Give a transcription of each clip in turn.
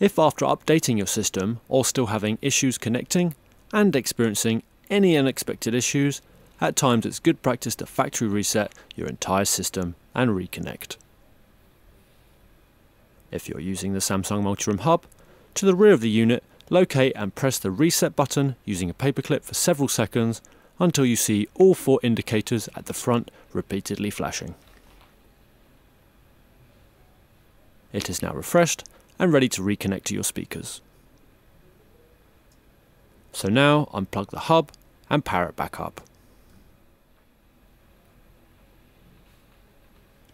If after updating your system or still having issues connecting and experiencing any unexpected issues, at times it's good practice to factory reset your entire system and reconnect. If you're using the Samsung Multiroom Hub, to the rear of the unit, locate and press the reset button using a paperclip for several seconds until you see all four indicators at the front repeatedly flashing. It is now refreshed and ready to reconnect to your speakers. So now unplug the hub and power it back up.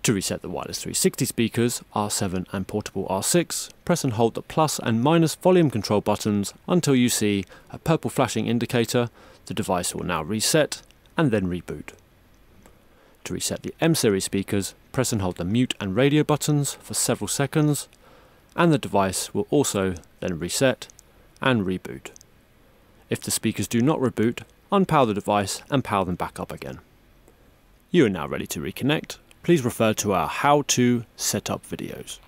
To reset the wireless 360 speakers, R7 and portable R6, press and hold the plus and minus volume control buttons until you see a purple flashing indicator. The device will now reset and then reboot. To reset the M series speakers, press and hold the mute and radio buttons for several seconds, and the device will also then reset and reboot. If the speakers do not reboot, unpower the device and power them back up again. You are now ready to reconnect please refer to our how to setup videos.